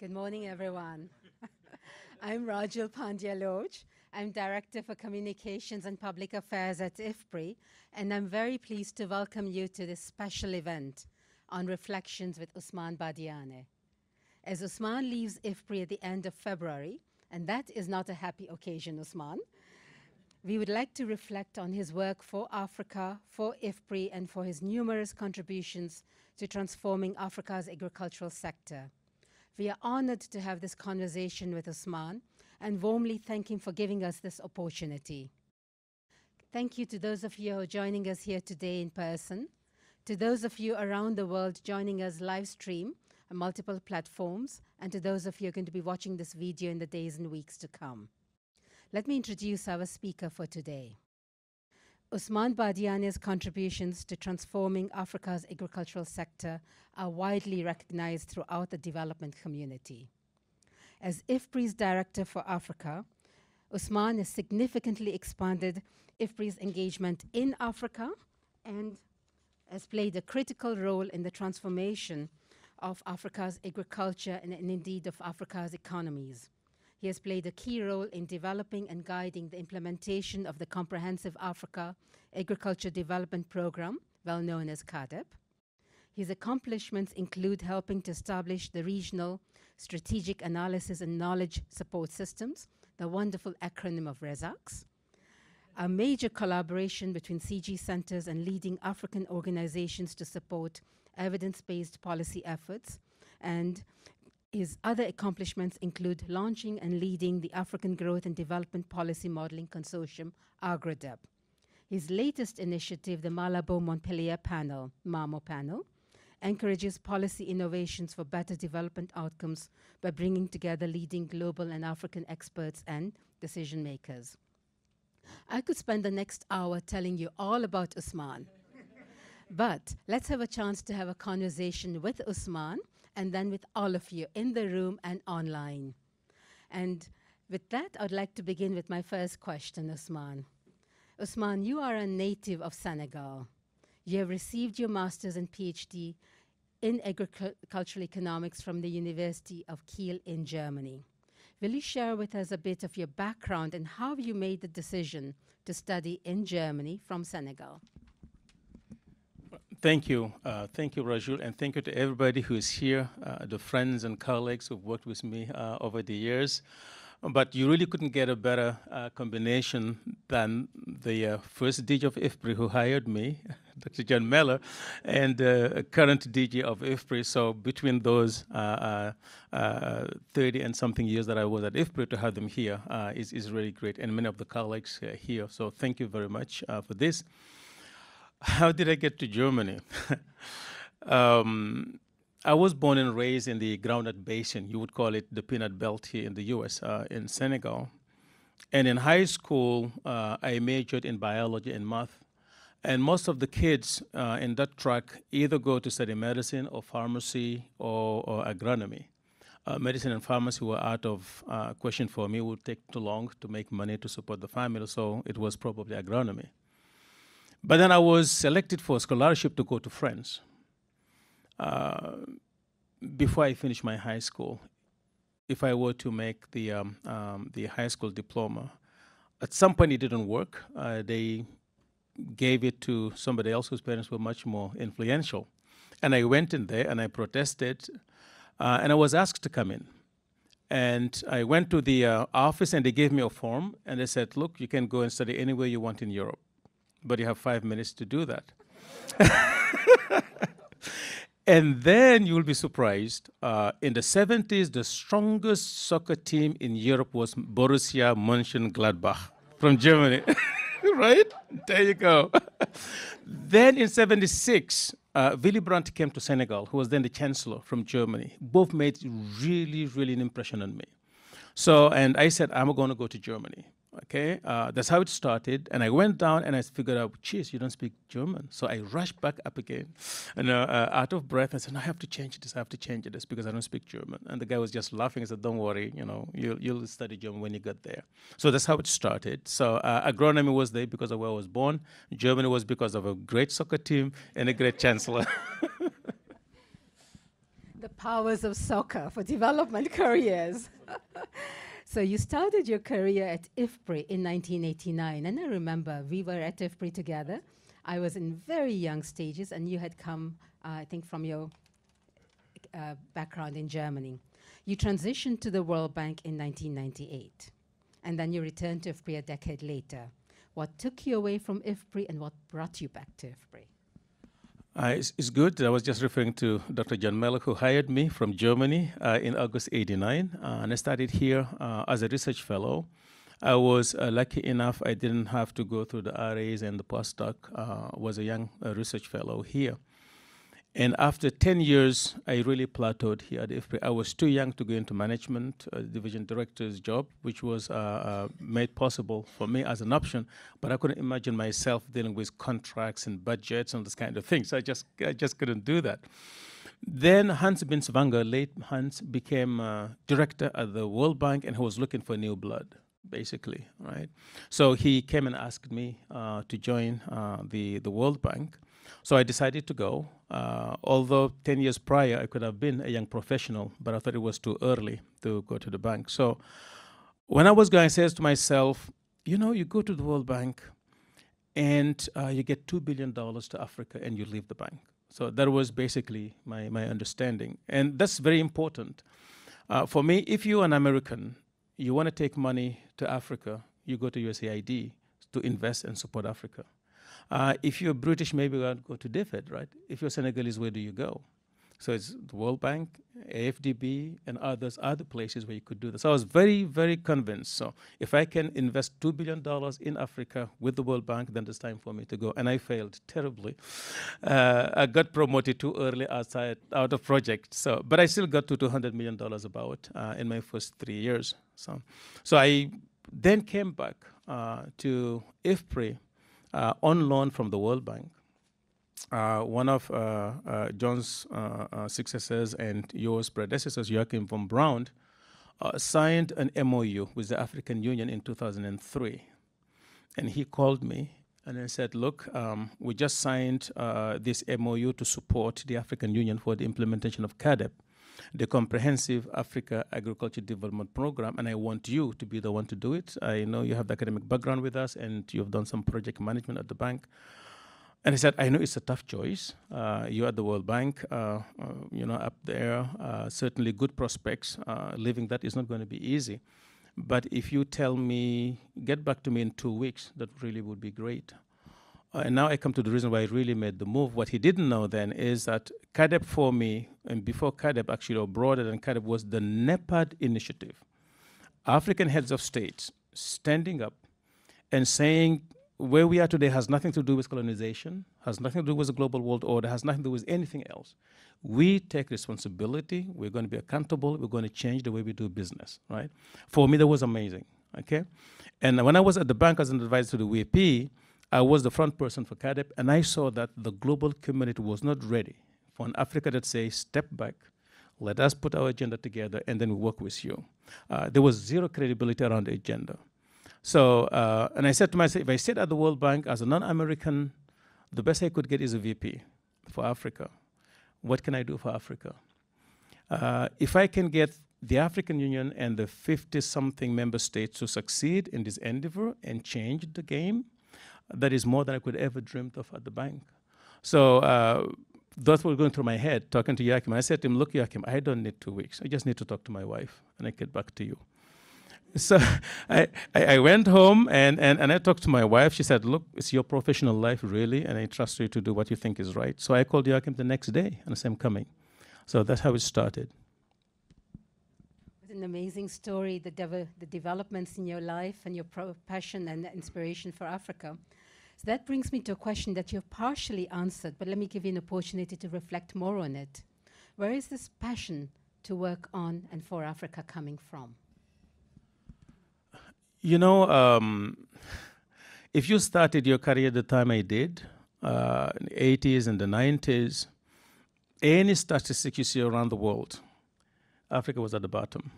Good morning, everyone. I'm Rajul Pandya Lorch. I'm Director for Communications and Public Affairs at IFPRI, and I'm very pleased to welcome you to this special event on Reflections with Ousmane Badiane. As Ousmane leaves IFPRI at the end of February, and that is not a happy occasion, Ousmane, we would like to reflect on his work for Africa, for IFPRI, and for his numerous contributions to transforming Africa's agricultural sector. We are honored to have this conversation with Ousmane and warmly thank him for giving us this opportunity. Thank you to those of you who are joining us here today in person, to those of you around the world joining us live stream on multiple platforms, and to those of you who are going to be watching this video in the days and weeks to come. Let me introduce our speaker for today. Ousmane Badiane's contributions to transforming Africa's agricultural sector are widely recognized throughout the development community. As IFPRI's Director for Africa, Ousmane has significantly expanded IFPRI's engagement in Africa and has played a critical role in the transformation of Africa's agriculture and, and indeed of Africa's economies. He has played a key role in developing and guiding the implementation of the Comprehensive Africa Agriculture Development Program, well known as CAADP. His accomplishments include helping to establish the Regional Strategic Analysis and Knowledge Support Systems, the wonderful acronym of ReSAKSS, a major collaboration between CG centers and leading African organizations to support evidence-based policy efforts, and his other accomplishments include launching and leading the African Growth and Development Policy Modeling Consortium, AGRODEP. His latest initiative, the Malabo Montpellier Panel, MAMO Panel, encourages policy innovations for better development outcomes by bringing together leading global and African experts and decision makers. I could spend the next hour telling you all about Ousmane. but let's have a chance to have a conversation with Ousmane and then with all of you in the room and online. And with that, I'd like to begin with my first question, Ousmane. Ousmane, you are a native of Senegal. You have received your master's and PhD in agricultural economics from the University of Kiel in Germany. Will you share with us a bit of your background and how you made the decision to study in Germany from Senegal? Thank you. Uh, thank you, Rajul, and thank you to everybody who is here, uh, the friends and colleagues who've worked with me uh, over the years. But you really couldn't get a better uh, combination than the uh, first DG of IFPRI who hired me, Dr. John Mellor, and uh, current DG of IFPRI. So between those 30 and something years that I was at IFPRI to have them here is is really great, and many of the colleagues here. So thank you very much for this how did I get to Germany? um, I was born and raised in the groundnut basin. You would call it the peanut belt here in the US, uh, in Senegal. And in high school, uh, I majored in biology and math. And most of the kids uh, in that track either go to study medicine or pharmacy or, or agronomy. Uh, medicine and pharmacy were out of uh, question for me. It would take too long to make money to support the family, so it was probably agronomy. But then I was selected for a scholarship to go to France uh, before I finished my high school. If I were to make the, um, um, the high school diploma, at some point it didn't work. Uh, they gave it to somebody else whose parents were much more influential. And I went in there and I protested, uh, and I was asked to come in. And I went to the uh, office and they gave me a form and they said, look, you can go and study anywhere you want in Europe but you have five minutes to do that. and then you will be surprised. Uh, in the 70s, the strongest soccer team in Europe was Borussia Mönchengladbach from Germany. right? There you go. then in 76, uh, Willy Brandt came to Senegal, who was then the chancellor from Germany. Both made really, really an impression on me. So, and I said, I'm going to go to Germany. Okay, uh, that's how it started. And I went down and I figured out, geez, you don't speak German. So I rushed back up again, and uh, uh, out of breath, I said, no, I have to change this. I have to change this because I don't speak German. And the guy was just laughing. He said, don't worry, you know, you'll, you'll study German when you get there. So that's how it started. So uh, agronomy was there because of where I was born. Germany was because of a great soccer team and a great chancellor. The powers of soccer for development careers. so you started your career at IFPRI in 1989, and I remember we were at IFPRI together. I was in very young stages, and you had come, uh, I think, from your uh, background in Germany. You transitioned to the World Bank in 1998, and then you returned to IFPRI a decade later. What took you away from IFPRI and what brought you back to IFPRI? Uh, it's, it's, good. I was just referring to Dr. John Mellor, who hired me from Germany uh, in August 89, uh, and I started here uh, as a research fellow. I was uh, lucky enough I didn't have to go through the RAs and the postdoc. Uh, was a young research fellow here. And after 10 years, I really plateaued here at IFPRI. I was too young to go into management, uh, division director's job, which was uh, uh, made possible for me as an option, but I couldn't imagine myself dealing with contracts and budgets and this kind of things. So I just, I just couldn't do that. Then Hans Binswanger, late Hans, became uh, director at the World Bank and he was looking for new blood basically, right? So he came and asked me uh, to join uh, the, the World Bank. So I decided to go. Uh, although 10 years prior, I could have been a young professional, but I thought it was too early to go to the bank. So when I was going, I said to myself, you know, you go to the World Bank and uh, you get $2 billion to Africa and you leave the bank. So that was basically my, my understanding. And that's very important. Uh, for me, if you're an American, you want to take money to Africa, you go to USAID to invest and support Africa. Uh, if you're British, maybe you go to DFID, right? If you're Senegalese, where do you go? So it's the World Bank, AFDB, and others other places where you could do this. So I was very, very convinced. So if I can invest $2 billion in Africa with the World Bank, then it's time for me to go. And I failed terribly. Uh, I got promoted too early outside, out of project. So, but I still got to $200 million about uh, in my first three years. So, so I then came back uh, to IFPRI on loan from the World Bank. Uh, one of uh, John's successors and yours predecessors, Joachim von Braun, signed an MOU with the African Union in 2003. And he called me and I said, look, um, we just signed uh, this MOU to support the African Union for the implementation of CAADP the Comprehensive Africa Agriculture Development Program, and I want you to be the one to do it. I know you have the academic background with us, and you've done some project management at the bank. And I said, I know it's a tough choice. Uh, you're at the World Bank, uh, uh, you know, up there, uh, certainly good prospects. Uh, living that is not going to be easy. But if you tell me, get back to me in two weeks, that really would be great. Uh, and now I come to the reason why I really made the move. What he didn't know then is that CAADP for me, and before CAADP actually, or broader than CAADP, was the NEPAD initiative. African heads of states standing up and saying where we are today has nothing to do with colonization, has nothing to do with the global world order, has nothing to do with anything else. We take responsibility, we're going to be accountable, we're going to change the way we do business, right? For me, that was amazing, okay? And when I was at the bank as an advisor to the WP, I was the front person for CAADP, and I saw that the global community was not ready for an Africa that says, step back, let us put our agenda together, and then we work with you. Uh, there was zero credibility around the agenda. So, uh, and I said to myself, if I sit at the World Bank as a non-American, the best I could get is a VP for Africa. What can I do for Africa? Uh, if I can get the African Union and the 50-something member states to succeed in this endeavor and change the game, that is more than I could ever dreamt of at the bank. So uh, that's what going through my head, talking to Joachim. I said to him, look, Joachim, I don't need two weeks. I just need to talk to my wife, and I get back to you. So I, I, went home and, and, and I talked to my wife. She said, look, it's your professional life, really, and I trust you to do what you think is right. So I called Joachim the next day, and I said, I'm coming. So that's how it started an amazing story, the, dev the developments in your life and your passion and inspiration for Africa. So that brings me to a question that you've partially answered, but let me give you an opportunity to reflect more on it. Where is this passion to work on and for Africa coming from? You know, um, if you started your career the time I did, uh, in the 80s and the 90s, any statistic you see around the world, Africa was at the bottom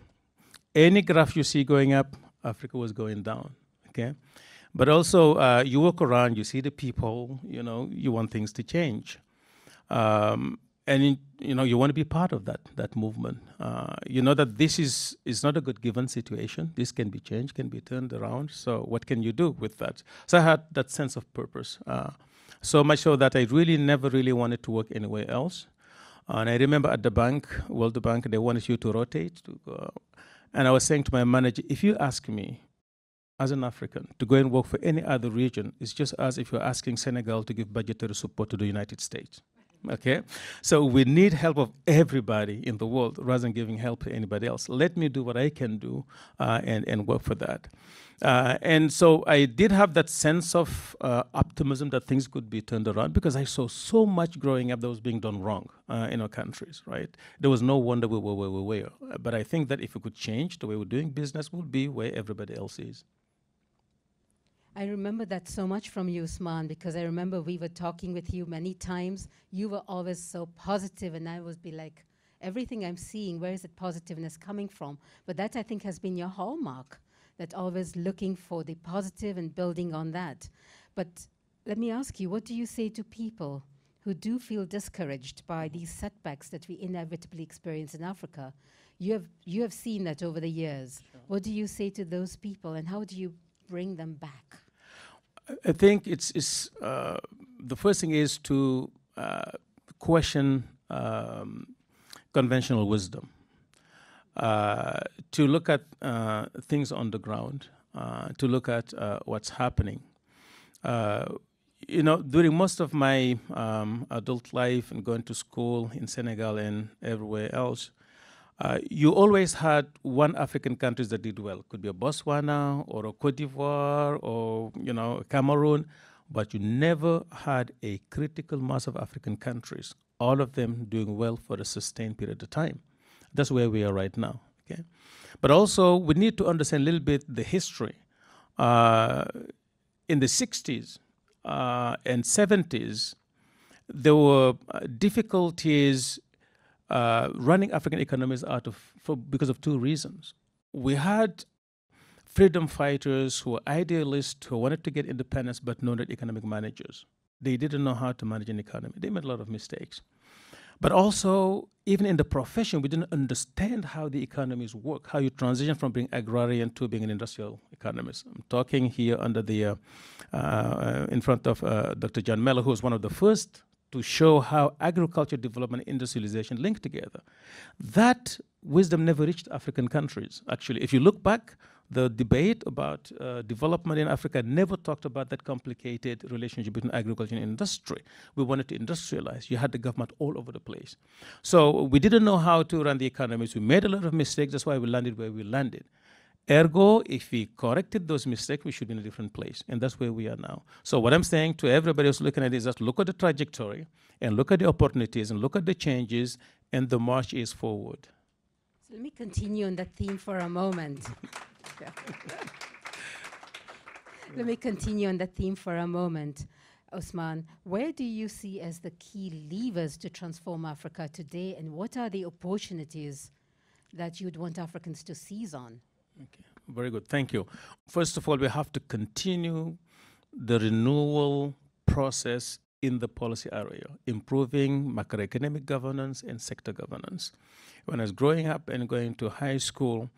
any graph you see going up, Africa was going down. Okay, but also uh, you walk around, you see the people. You know, you want things to change. Um, and you know you want to be part of that that movement. Uh, you know that this is is not a good given situation. This can be changed, can be turned around. So what can you do with that? So I had that sense of purpose. Uh, so much so that I really never really wanted to work anywhere else. And I remember at the bank, World Bank, they wanted you to rotate. To. And I was saying to my manager, if you ask me as an African to go and work for any other region, it's just as if you're asking Senegal to give budgetary support to the United States. Okay? So we need help of everybody in the world rather than giving help to anybody else. Let me do what I can do uh, and, and work for that. Uh, and so I did have that sense of uh, optimism that things could be turned around because I saw so much growing up that was being done wrong uh, in our countries, right? There was no wonder we were where we were. But I think that if we could change the way we're doing business, we'll be where everybody else is. I remember that so much from you, Ousmane, because I remember we were talking with you many times. You were always so positive, and I would be like, everything I'm seeing, where is that positiveness coming from? But that, I think, has been your hallmark, that always looking for the positive and building on that. But let me ask you, what do you say to people who do feel discouraged by these setbacks that we inevitably experience in Africa? You have, you have seen that over the years. Sure. What do you say to those people, and how do you bring them back? I think it's, it's uh, the first thing is to uh, question um, conventional wisdom, uh, to look at uh, things on the ground, uh, to look at uh, what's happening. you know, during most of my um, adult life and going to school in Senegal and everywhere else, uh, you always had one African countries that did well. Could be a Botswana or a Cote d'Ivoire or you know Cameroon, but you never had a critical mass of African countries. All of them doing well for a sustained period of time. That's where we are right now. Okay, but also we need to understand a little bit the history. Uh, in the 60s uh, and 70s, there were difficulties uh, running African economies out of for, because of two reasons. We had freedom fighters who were idealists who wanted to get independence but not economic managers. They didn't know how to manage an economy. They made a lot of mistakes. But also, even in the profession, we didn't understand how the economies work, how you transition from being agrarian to being an industrial economist. I'm talking here under the, uh, uh, in front of uh, Dr. John Mellor, who was one of the first to show how agriculture development and industrialization link together. That wisdom never reached African countries, actually. If you look back, the debate about uh, development in Africa never talked about that complicated relationship between agriculture and industry. We wanted to industrialize. You had the government all over the place. So we didn't know how to run the economies. We made a lot of mistakes. That's why we landed where we landed. Ergo, if we corrected those mistakes, we should be in a different place. And that's where we are now. So what I'm saying to everybody who's looking at it is just look at the trajectory and look at the opportunities and look at the changes and the march is forward. So let me continue on that theme for a moment. let me continue on that theme for a moment. Ousmane, where do you see as the key levers to transform Africa today and what are the opportunities that you'd want Africans to seize on? Okay, very good. Thank you. First of all, we have to continue the renewal process in the policy area, improving macroeconomic governance and sector governance. When I was growing up and going to high school,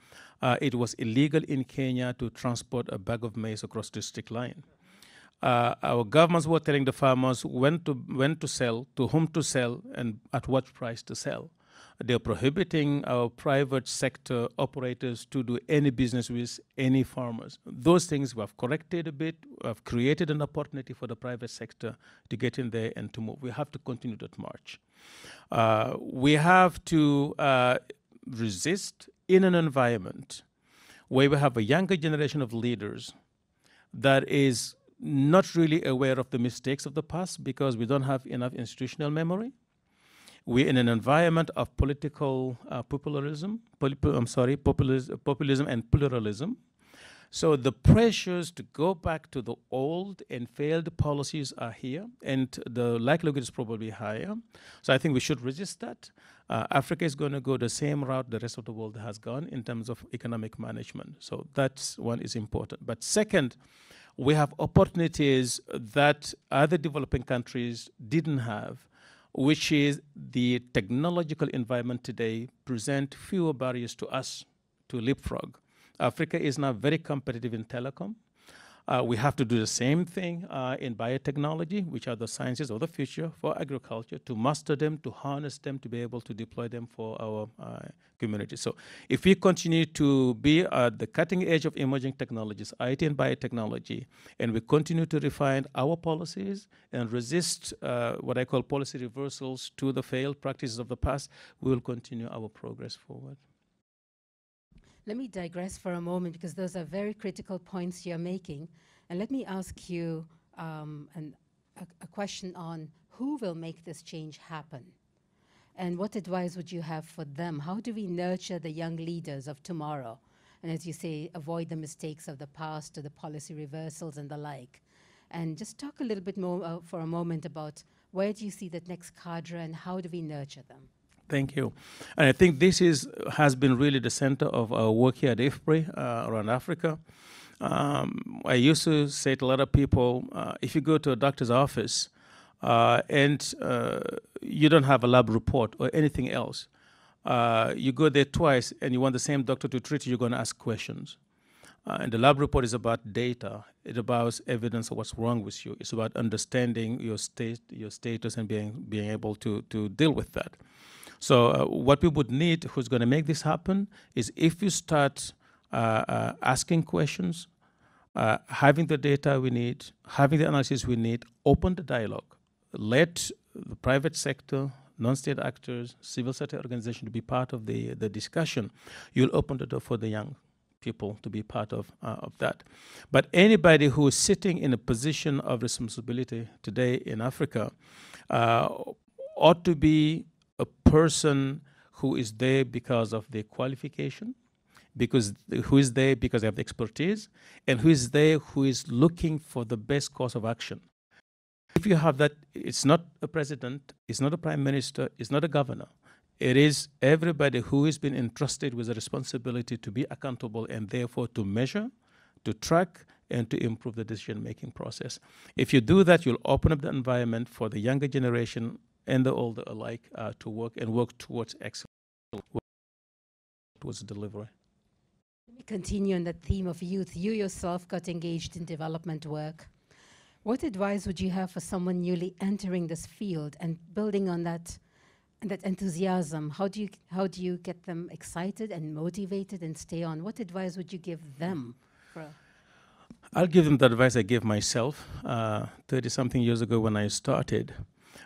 uh, it was illegal in Kenya to transport a bag of maize across district line. Uh, our governments were telling the farmers when to when to sell, to whom to sell, and at what price to sell. They're prohibiting our private sector operators to do any business with any farmers. Those things we have corrected a bit, we have created an opportunity for the private sector to get in there and to move. We have to continue that march. Uh, we have to uh, resist in an environment where we have a younger generation of leaders that is not really aware of the mistakes of the past because we don't have enough institutional memory we're in an environment of political uh, I'm sorry, populism, populism and pluralism. So the pressures to go back to the old and failed policies are here, and the likelihood is probably higher. So I think we should resist that. Uh, Africa is going to go the same route the rest of the world has gone in terms of economic management. So that's one is important. But second, we have opportunities that other developing countries didn't have which is the technological environment today present fewer barriers to us to leapfrog. Africa is now very competitive in telecom. Uh, we have to do the same thing uh, in biotechnology, which are the sciences of the future for agriculture, to master them, to harness them, to be able to deploy them for our uh, community. So if we continue to be at the cutting edge of emerging technologies, IT and biotechnology, and we continue to refine our policies and resist uh, what I call policy reversals to the failed practices of the past, we will continue our progress forward. Let me digress for a moment because those are very critical points you're making. And let me ask you um, an, a, a question on who will make this change happen? And what advice would you have for them? How do we nurture the young leaders of tomorrow? And as you say, avoid the mistakes of the past or the policy reversals and the like. And just talk a little bit more uh, for a moment about where do you see that next cadre and how do we nurture them? Thank you. And I think this is has been really the center of our work here at IFPRI uh, around Africa. Um, I used to say to a lot of people, uh, if you go to a doctor's office uh, and uh, you don't have a lab report or anything else, uh, you go there twice and you want the same doctor to treat you, you're going to ask questions. Uh, and the lab report is about data. It's about evidence of what's wrong with you. It's about understanding your state, your status, and being being able to to deal with that. So uh, what we would need, who's going to make this happen, is if you start uh, uh, asking questions, uh, having the data we need, having the analysis we need, open the dialogue. Let the private sector, non-state actors, civil society organizations be part of the, the discussion. You'll open the door for the young people to be part of, uh, of that. But anybody who is sitting in a position of responsibility today in Africa uh, ought to be a person who is there because of their qualification, because who is there because they have the expertise, and who is there who is looking for the best course of action. If you have that, it's not a president, it's not a prime minister, it's not a governor. It is everybody who has been entrusted with the responsibility to be accountable and therefore to measure, to track, and to improve the decision making process. If you do that, you'll open up the environment for the younger generation and the older alike uh, to work and work towards excellence, towards delivery. Let me continue on that theme of youth. You yourself got engaged in development work. What advice would you have for someone newly entering this field and building on that, and that enthusiasm? How do you how do you get them excited and motivated and stay on? What advice would you give them? I'll give them the advice I gave myself uh, 30 something years ago when I started.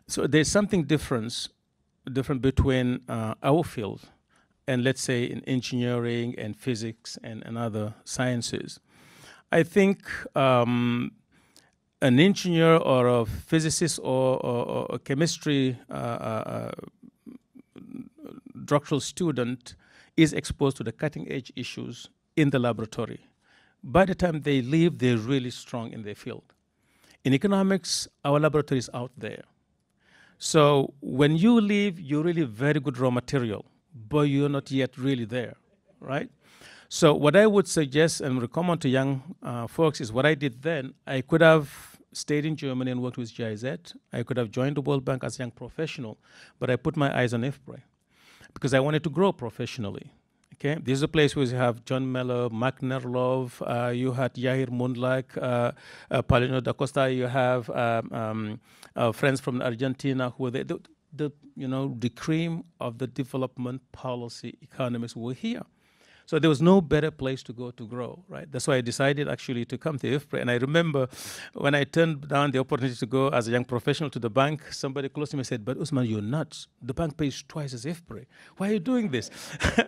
So there's something different, different between uh, our field and let's say in engineering and physics and, and other sciences. I think um, an engineer or a physicist or, or, or a chemistry uh, uh, doctoral student is exposed to the cutting edge issues in the laboratory. By the time they leave, they're really strong in their field. In economics, our laboratory is out there. So when you leave, you're really very good raw material, but you're not yet really there, right? So what I would suggest and recommend to young uh, folks is what I did then. I could have stayed in Germany and worked with GIZ. I could have joined the World Bank as a young professional, but I put my eyes on IFPRI because I wanted to grow professionally. Okay, this is a place where you have John Mellor, Marc Nerlove, uh, you had Yair Mundlak, uh, uh, Paulino da Costa, you have um, um, uh, friends from Argentina who were there. The, the, you know, the cream of the development policy economists were here. So there was no better place to go to grow, right? That's why I decided actually to come to IFPRI. And I remember when I turned down the opportunity to go as a young professional to the bank, somebody close to me said, But Ousmane, you're nuts. The bank pays twice as IFPRI. Why are you doing this?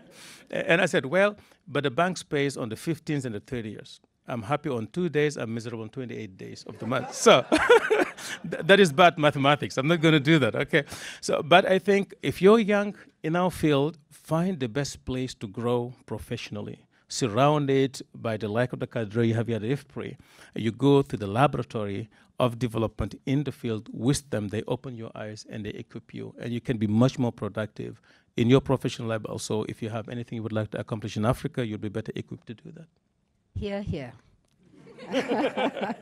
and I said, Well, but the bank pays on the 15th and the 30th. I'm happy on two days, I'm miserable on 28 days of the month. So that is bad mathematics. I'm not going to do that, okay? So, but I think if you're young in our field, find the best place to grow professionally. Surrounded by the like of the cadre you have here at IFPRI, you go to the laboratory of development in the field with them. They open your eyes and they equip you, and you can be much more productive in your professional life. Also, if you have anything you would like to accomplish in Africa, you'll be better equipped to do that. Here, here.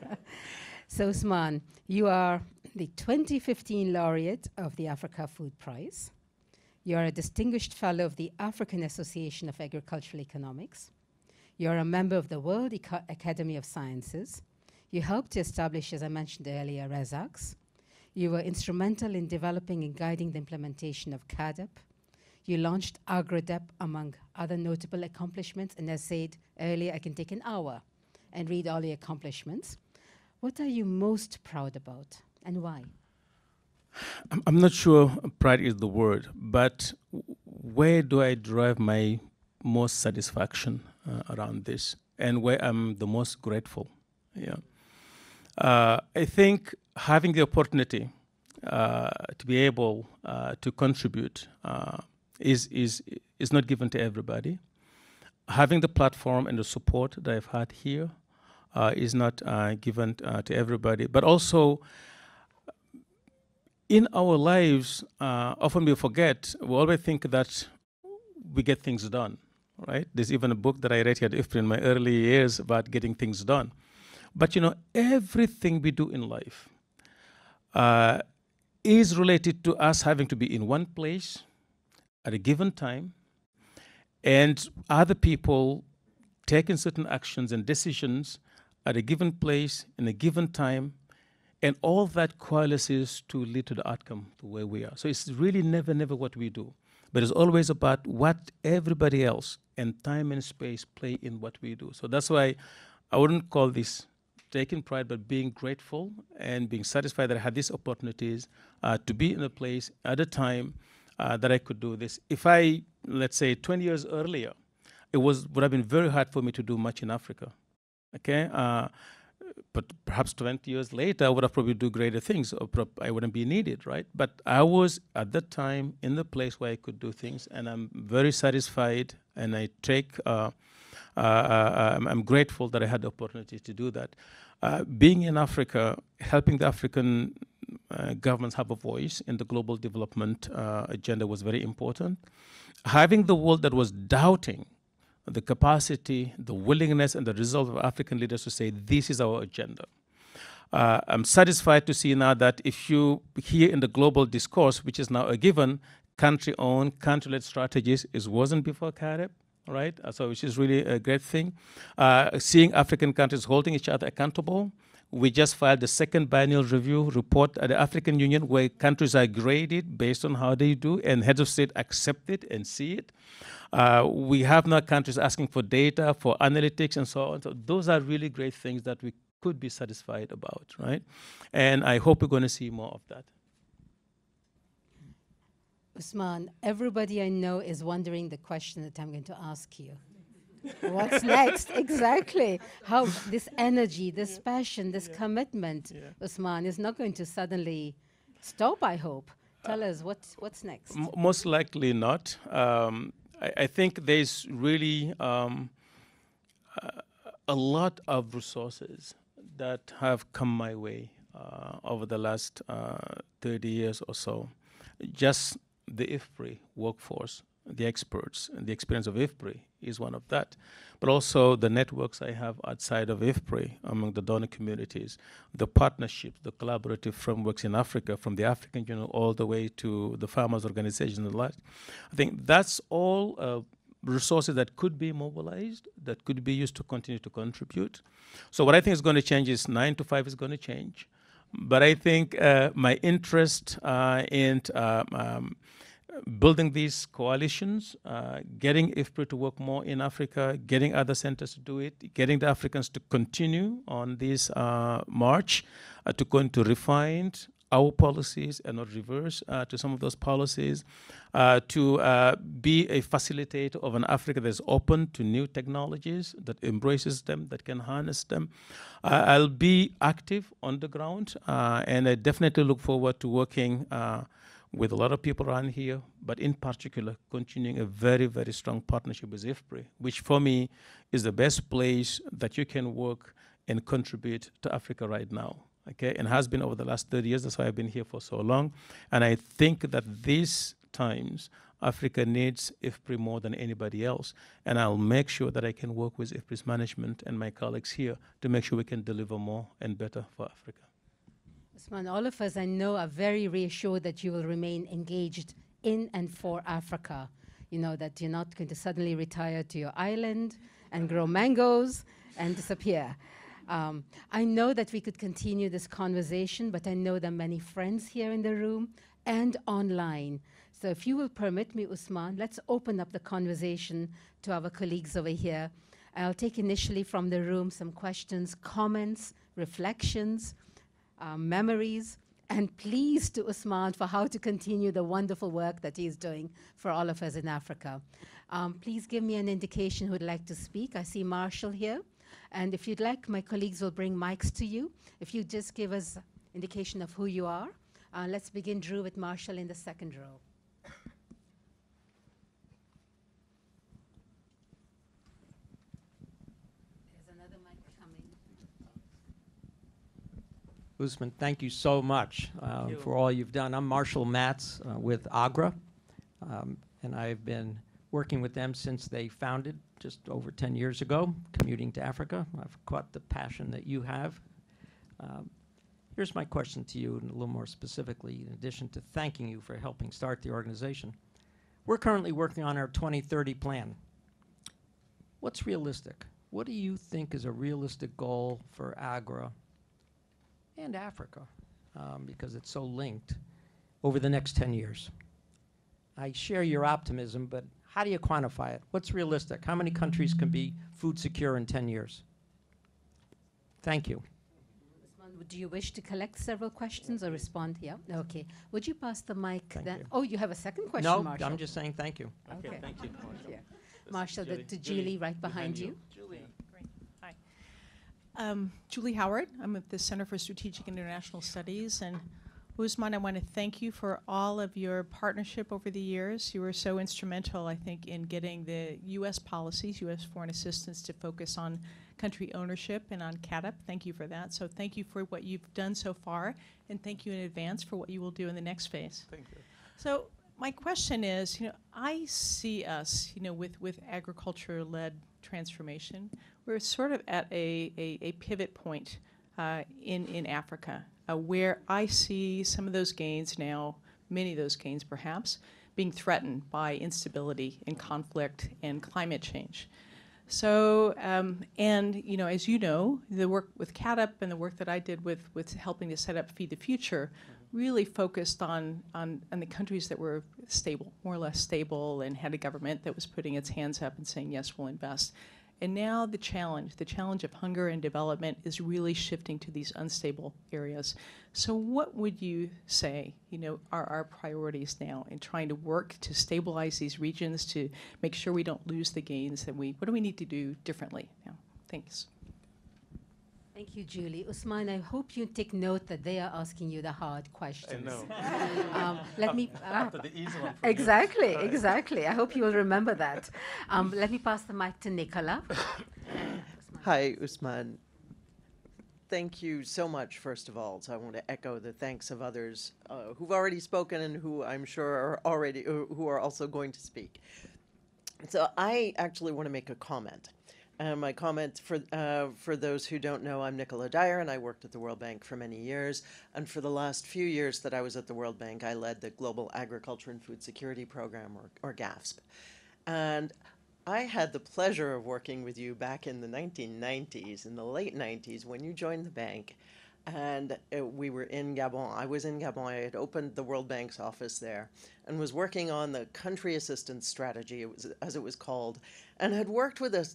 So, Ousmane, you are the 2015 laureate of the Africa Food Prize. You are a distinguished fellow of the African Association of Agricultural Economics. You are a member of the World Eco Academy of Sciences. You helped to establish, as I mentioned earlier, ReSAKSS. You were instrumental in developing and guiding the implementation of CAADP. You launched AGRODEP, among other notable accomplishments. And as said earlier, I can take an hour and read all the accomplishments. What are you most proud about and why? I'm, I'm not sure pride is the word, but where do I derive my most satisfaction uh, around this and where I'm the most grateful? Yeah. Uh, I think having the opportunity uh, to be able uh, to contribute uh, is, is, is not given to everybody. Having the platform and the support that I've had here uh, is not uh, given uh, to everybody. But also, in our lives, uh, often we forget, we always think that we get things done, right? There's even a book that I read here in my early years about getting things done. But you know, everything we do in life uh, is related to us having to be in one place at a given time and other people taking certain actions and decisions at a given place in a given time, and all that coalesces to lead to the outcome to where we are. So it's really never, never what we do, but it's always about what everybody else and time and space play in what we do. So that's why I wouldn't call this taking pride, but being grateful and being satisfied that I had these opportunities uh, to be in a place at a time uh, that I could do this. If I, let's say, 20 years earlier, it was would have been very hard for me to do much in Africa okay? Uh, but perhaps 20 years later, I would have probably do greater things, I wouldn't be needed, right? But I was at that time in the place where I could do things, and I'm very satisfied, and I take, uh, uh, uh I'm grateful that I had the opportunity to do that. Uh, being in Africa, helping the African uh, governments have a voice in the global development agenda was very important. Having the world that was doubting the capacity, the willingness, and the resolve of African leaders to say, this is our agenda. Uh, I'm satisfied to see now that if you hear in the global discourse, which is now a given, country-owned, country-led strategies is wasn't before CAADP, right? Uh, so which is really a great thing. Uh, seeing African countries holding each other accountable. We just filed the second biennial review report at the African Union where countries are graded based on how they do and heads of state accept it and see it. Uh, we have now countries asking for data, for analytics, and so on. So those are really great things that we could be satisfied about, right? And I hope we're going to see more of that. Ousmane, everybody I know is wondering the question that I'm going to ask you. What's next? Exactly. How this energy, this passion, this yeah. commitment, yeah. Ousmane, is not going to suddenly stop, I hope. Tell uh, us what's, what's next. most likely not. Um, I, I think there's really um, a lot of resources that have come my way uh, over the last uh, 30 years or so. Just the IFPRI workforce the experts and the experience of IFPRI is one of that. But also the networks I have outside of IFPRI among the donor communities, the partnerships, the collaborative frameworks in Africa from the African Union all the way to the farmers organization and the like. I think that's all uh, resources that could be mobilized, that could be used to continue to contribute. So what I think is going to change is nine to five is going to change. But I think uh, my interest uh, in uh, um, building these coalitions, uh, getting IFPRI to work more in Africa, getting other centers to do it, getting the Africans to continue on this uh, march uh, to going to refine our policies and not reverse uh, to some of those policies, uh, to uh, be a facilitator of an Africa that's open to new technologies, that embraces them, that can harness them. I'll be active on the ground, and I definitely look forward to working with a lot of people around here, but in particular, continuing a very, very strong partnership with IFPRI, which for me is the best place that you can work and contribute to Africa right now. Okay, and has been over the last 30 years. That's why I've been here for so long. And I think that these times Africa needs IFPRI more than anybody else, and I'll make sure that I can work with IFPRI's management and my colleagues here to make sure we can deliver more and better for Africa. Ousmane, all of us I know are very reassured that you will remain engaged in and for Africa. You know, that you're not going to suddenly retire to your island and grow mangoes and disappear. Um, I know that we could continue this conversation, but I know there are many friends here in the room and online. So if you will permit me, Ousmane, let's open up the conversation to our colleagues over here. I'll take initially from the room some questions, comments, reflections, uh, memories, and pleas to Ousmane for how to continue the wonderful work that he's doing for all of us in Africa. Um, please give me an indication who'd like to speak. I see Marshall here. And if you'd like, my colleagues will bring mics to you. If you just give us indication of who you are. Uh, let's begin, Drew, with Marshall in the second row. There's another mic coming. Ousmane, thank you so much uh, for all you've done. I'm Marshall Matz uh, with Agra, um, and I've been working with them since they founded just over 10 years ago, commuting to Africa. I've caught the passion that you have. Um, here's my question to you, and a little more specifically, in addition to thanking you for helping start the organization. We're currently working on our 2030 plan. What's realistic? What do you think is a realistic goal for Agra and Africa, um, because it's so linked, over the next 10 years? I share your optimism, but how do you quantify it? What's realistic? How many countries can be food secure in 10 years? Thank you. Do you wish to collect several questions or respond? Yeah, okay. Would you pass the mic Thank then? you. Oh, you have a second question, No, Marshall? I'm just saying thank you. Okay. thank you. Yeah. Marshall, the- to Julie, Julie, right behind behind you. you. Julie, great. Hi. Um, Julie Howard. I'm at the Center for Strategic International Studies. And Ousmane, I want to thank you for all of your partnership over the years. You were so instrumental, I think, in getting the U.S. policies, U.S. foreign assistance, to focus on country ownership and on CAADP. Thank you for that. So thank you for what you've done so far, and thank you in advance for what you will do in the next phase. Thank you. So my question is, you know, I see us, you know, with, with agriculture-led transformation, we're sort of at a, a, a pivot point uh, in, in Africa uh, where I see some of those gains now, many of those gains perhaps, being threatened by instability and conflict and climate change. So, um, and you know, as you know, the work with CAADP and the work that I did with, with helping to set up Feed the Future really focused on, on, on the countries that were stable, more or less stable, and had a government that was putting its hands up and saying, yes, we'll invest. And now the challenge, the challenge of hunger and development is really shifting to these unstable areas. So what would you say, you know, are our priorities now in trying to work to stabilize these regions, to make sure we don't lose the gains that we, what do we need to do differently now? Thanks. Thank you, Julie. Ousmane, I hope you take note that they are asking you the hard questions. know. Um, let me. After the easy one from you. exactly, exactly. I hope you will remember that. Um, let me pass the mic to Nicola. Hi, Ousmane. Thank you so much, first of all. So I want to echo the thanks of others uh, who've already spoken and who I'm sure are already, uh, who are also going to speak. So I actually want to make a comment. Uh, my comment for uh, for those who don't know, I'm Nicola Dyer, and I worked at the World Bank for many years. And for the last few years that I was at the World Bank, I led the Global Agriculture and Food Security Program, or, or GAFSP. And I had the pleasure of working with you back in the 1990s, in the late 90s, when you joined the bank. And uh, we were in Gabon. I was in Gabon. I had opened the World Bank's office there and was working on the country assistance strategy, it was, as it was called, and had worked with a,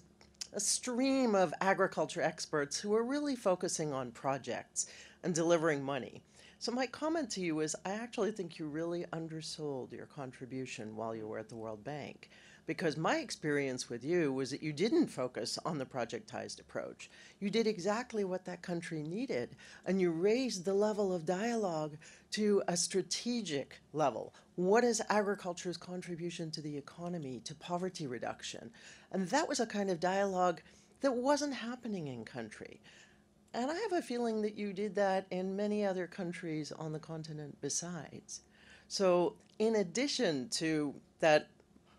a stream of agriculture experts who were really focusing on projects and delivering money. So, my comment to you is I actually think you really undersold your contribution while you were at the World Bank because my experience with you was that you didn't focus on the projectized approach. You did exactly what that country needed, and you raised the level of dialogue to a strategic level. What is agriculture's contribution to the economy, to poverty reduction? And that was a kind of dialogue that wasn't happening in country. And I have a feeling that you did that in many other countries on the continent besides. So, in addition to that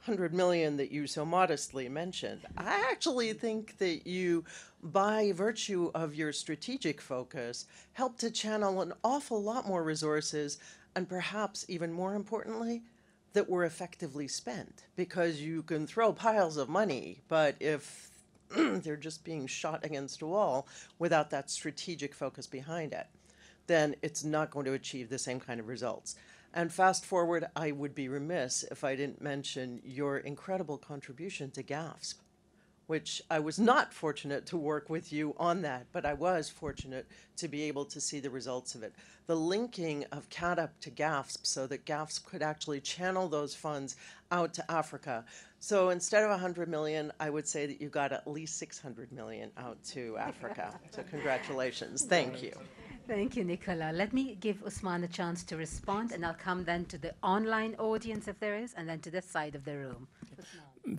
100 million that you so modestly mentioned, I actually think that you, by virtue of your strategic focus, help to channel an awful lot more resources and perhaps even more importantly, that were effectively spent because you can throw piles of money, but if they're just being shot against a wall without that strategic focus behind it, then it's not going to achieve the same kind of results. And fast forward, I would be remiss if I didn't mention your incredible contribution to GAFSP, which I was not fortunate to work with you on that, but I was fortunate to be able to see the results of it. The linking of CAADP to GAFSP so that GAFSP could actually channel those funds out to Africa. So instead of 100 million, I would say that you got at least 600 million out to Africa. so congratulations. Thank you. Thank you, Nicola. Let me give Ousmane a chance to respond, and I'll come then to the online audience if there is, and then to this side of the room.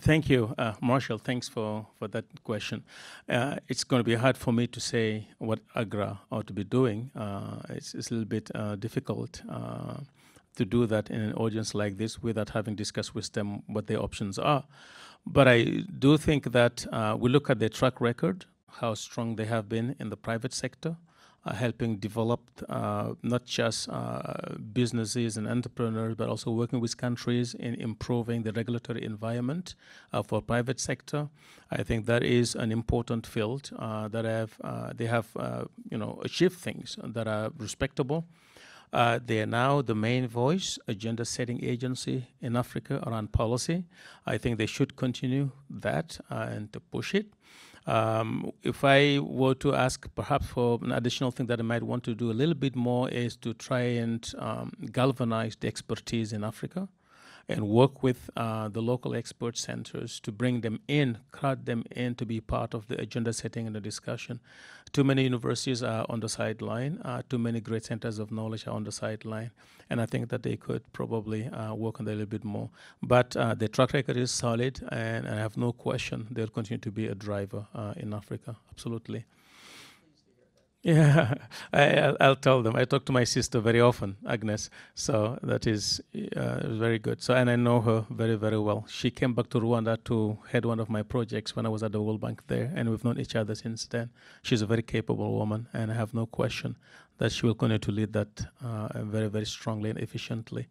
Thank you, uh, Marshall. Thanks for, for that question. Uh, it's going to be hard for me to say what AGRA ought to be doing. Uh, it's, it's, a little bit uh, difficult uh, to do that in an audience like this without having discussed with them what their options are. But I do think that uh, we look at their track record, how strong they have been in the private sector, helping develop uh, not just uh, businesses and entrepreneurs, but also working with countries in improving the regulatory environment uh, for private sector. I think that is an important field uh, that have uh, they have you know achieved things that are respectable. they are now the main voice, agenda setting agency in Africa around policy. I think they should continue that and to push it. Um, if I were to ask perhaps for an additional thing that I might want to do a little bit more is to try and um, galvanize the expertise in Africa and work with uh, the local expert centers to bring them in, crowd them in to be part of the agenda setting and the discussion. Too many universities are on the sideline, uh, too many great centers of knowledge are on the sideline, and I think that they could probably uh, work on that a little bit more. But uh, the track record is solid, and I have no question they'll continue to be a driver uh, in Africa, absolutely. Yeah, I, will tell them. I talk to my sister very often, Agnes. So that is uh, very good. So and I know her very very well. She came back to Rwanda to head one of my projects when I was at the World Bank there, and we've known each other since then. She's a very capable woman, and I have no question that she will continue to lead that uh, very very strongly and efficiently.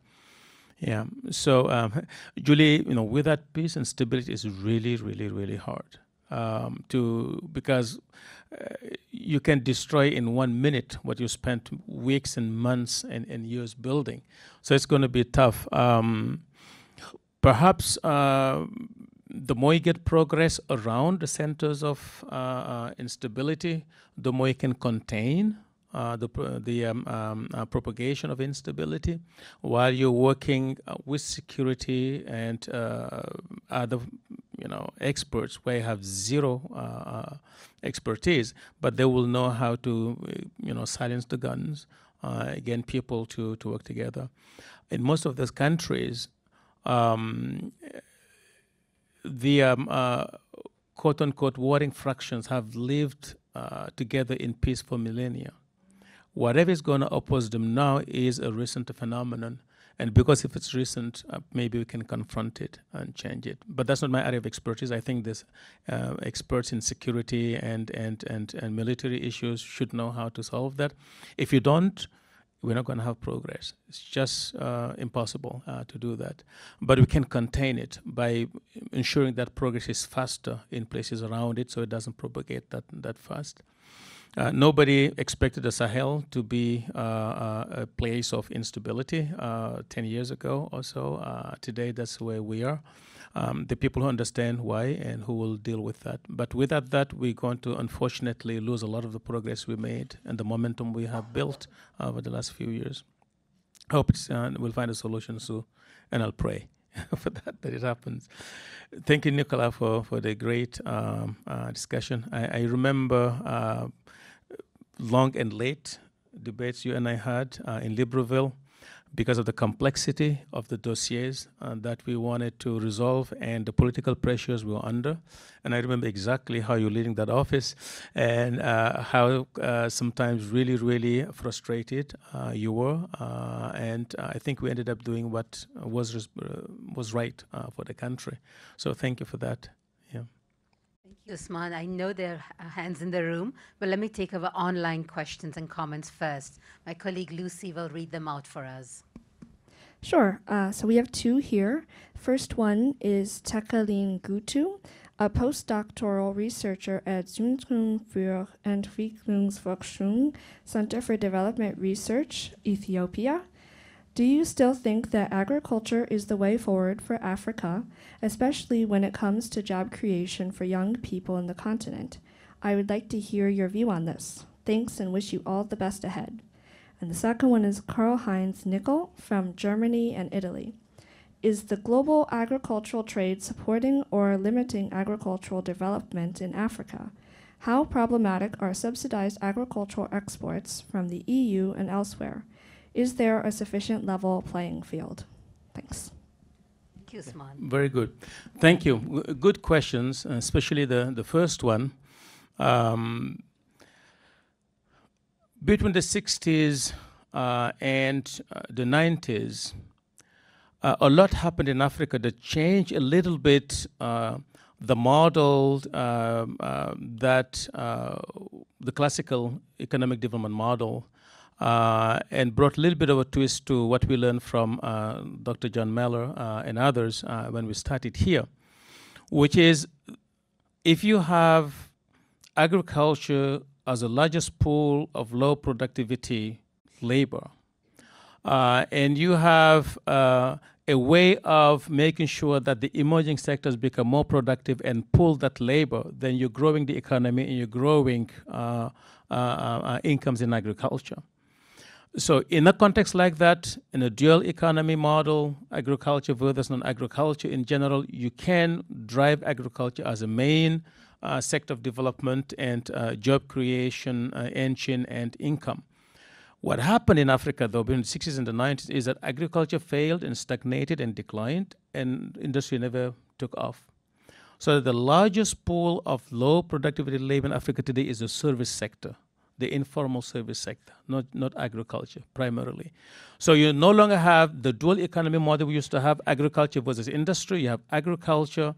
Yeah. So um, Julie, you know, with that peace and stability is really really really hard um, to because uh, you can destroy in one minute what you spent weeks and months and, and years building. So it's going to be tough. Um, perhaps uh, the more you get progress around the centers of uh, uh instability, the more you can contain uh, the the um, um, uh, propagation of instability, while you're working uh, with security and uh, other you know experts where have zero uh, uh, expertise, but they will know how to you know silence the guns, again people to to work together. In most of those countries, um, the um, quote unquote warring fractions have lived together in peace for millennia whatever is going to oppose them now is a recent phenomenon. And because if it's recent, uh, maybe we can confront it and change it. But that's not my area of expertise. I think this uh, experts in security and, and, and, and military issues should know how to solve that. If you don't, we're not going to have progress. It's just uh, impossible uh, to do that. But we can contain it by ensuring that progress is faster in places around it so it doesn't propagate that, that fast. Uh, nobody expected the Sahel to be uh, uh, a place of instability uh, 10 years ago or so. Uh, today, that's where we are. Um, the people who understand why and who will deal with that. But without that, we're going to unfortunately lose a lot of the progress we made and the momentum we have built over the last few years. I hope we'll find a solution soon, and I'll pray. for that that it happens. Thank you, Nicola, for for the great um, uh, discussion. I, I remember uh, long and late debates you and I had uh, in Libreville, because of the complexity of the dossiers uh, that we wanted to resolve and the political pressures we were under. And I remember exactly how you're leading that office and uh, how uh, sometimes really, really frustrated uh, you were. Uh, and I think we ended up doing what was, uh, was right for the country. So thank you for that. Yeah. Thank you, Ousmane. I know there are hands in the room, but let me take our online questions and comments first. My colleague Lucy will read them out for us. Sure. Uh, so we have two here. First one is Tekalign Gutu, a postdoctoral researcher at Zentrum für Entwicklungsforschung Center for Development Research, Ethiopia. Do you still think that agriculture is the way forward for Africa, especially when it comes to job creation for young people in the continent? I would like to hear your view on this. Thanks and wish you all the best ahead. And the second one is Karl Heinz Nickel from Germany and Italy. Is the global agricultural trade supporting or limiting agricultural development in Africa? How problematic are subsidized agricultural exports from the EU and elsewhere? Is there a sufficient level playing field? Thanks. Thank you, Ousmane. Very good. Thank you. Good questions, especially the, the first one. Um, between the 60s uh, and uh, the 90s, uh, a lot happened in Africa that changed a little bit uh, the model um, uh, that uh, the classical economic development model and brought a little bit of a twist to what we learned from Dr. John Mellor and others when we started here, which is if you have agriculture as the largest pool of low productivity labor. Uh, and you have uh, a way of making sure that the emerging sectors become more productive and pull that labor, then you're growing the economy and you're growing uh, uh, uh incomes in agriculture. So, in a context like that, in a dual economy model, agriculture versus non agriculture in general, you can drive agriculture as a main uh, sector of development and uh, job creation uh, engine and income. What happened in Africa, though, in the 60s and the 90s, is that agriculture failed and stagnated and declined, and industry never took off. So the largest pool of low productivity labor in Africa today is the service sector, the informal service sector, not, not agriculture primarily. So you no longer have the dual economy model we used to have, agriculture versus industry. You have agriculture,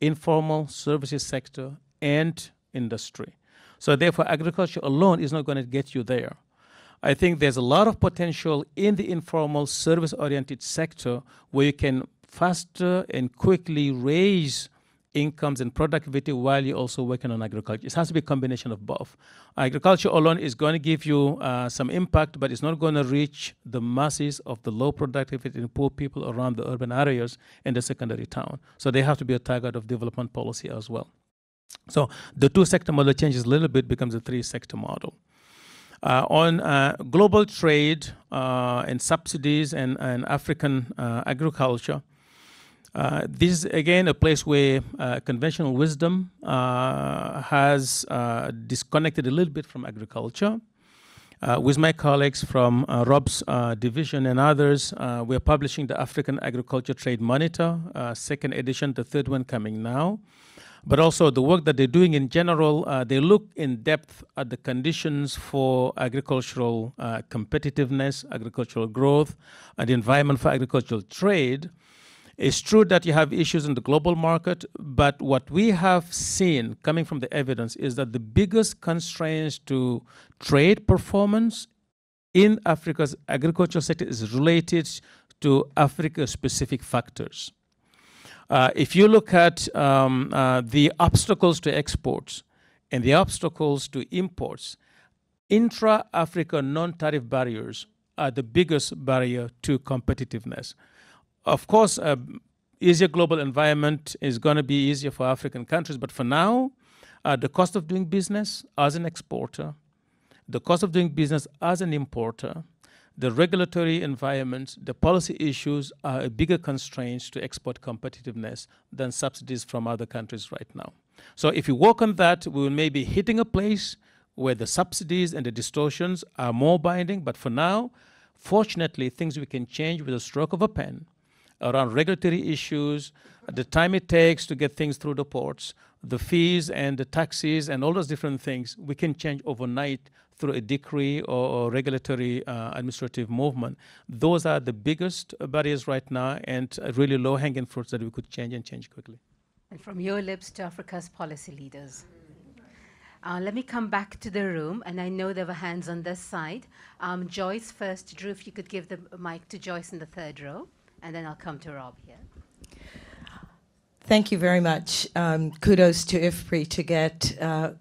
informal services sector, and industry. So therefore, agriculture alone is not going to get you there. I think there's a lot of potential in the informal service-oriented sector where you can faster and quickly raise incomes and productivity while you're also working on agriculture. It has to be a combination of both. Agriculture alone is going to give you uh, some impact, but it's not going to reach the masses of the low productivity and poor people around the urban areas and the secondary town. So they have to be a target of development policy as well. So the two sector model changes a little bit, becomes a three sector model. Uh, on uh, global trade uh, and subsidies and, and African uh, agriculture, uh, this is again a place where uh, conventional wisdom has disconnected a little bit from agriculture. with my colleagues from Rob's division and others, we're publishing the African Agriculture Trade Monitor, second edition, the third one coming now but also the work that they're doing in general. Uh, they look in depth at the conditions for agricultural uh, competitiveness, agricultural growth, and the environment for agricultural trade. It's true that you have issues in the global market, but what we have seen coming from the evidence is that the biggest constraints to trade performance in Africa's agricultural sector is related to Africa specific factors. Uh, if you look at um, uh, the obstacles to exports and the obstacles to imports, intra Africa non tariff barriers are the biggest barrier to competitiveness. Of course, uh, easier global environment is going to be easier for African countries, but for now, uh, the cost of doing business as an exporter, the cost of doing business as an importer, the regulatory environment, the policy issues are a bigger constraint to export competitiveness than subsidies from other countries right now. So if you work on that, we will maybe hitting a place where the subsidies and the distortions are more binding. But for now, Fortunately, things we can change with a stroke of a pen around regulatory issues, the time it takes to get things through the ports, the fees and the taxes and all those different things, we can change overnight through a decree or, or regulatory uh, administrative movement. Those are the biggest barriers right now and really low hanging fruits that we could change and change quickly. And from your lips to Africa's policy leaders. Uh, let me come back to the room, and I know there were hands on this side. Um, Joyce first. Drew, if you could give the mic to Joyce in the third row, and then I'll come to Rob here. Thank you very much. Um, kudos to IFPRI to get uh,